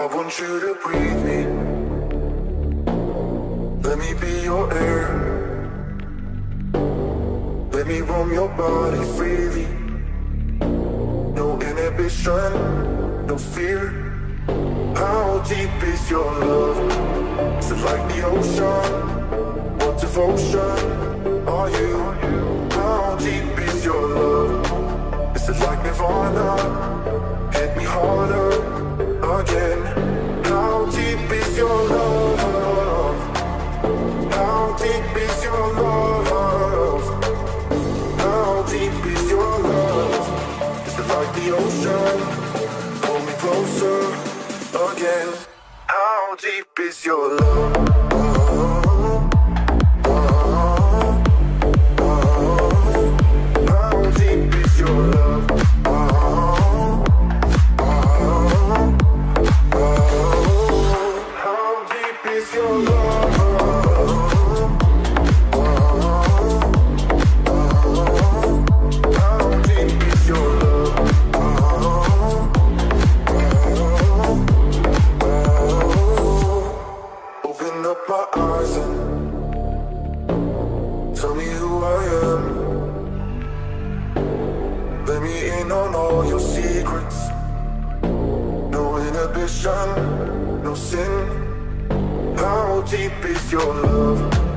I want you to breathe me. Let me be your air. Let me roam your body freely. No inhibition, no fear. How deep is your love? Is it like the ocean? What devotion are you? How deep is your love? Is it like Nirvana? The ocean? Hold me closer again. How deep is your love? Let me in on all your secrets. No inhibition, no sin. How deep is your love?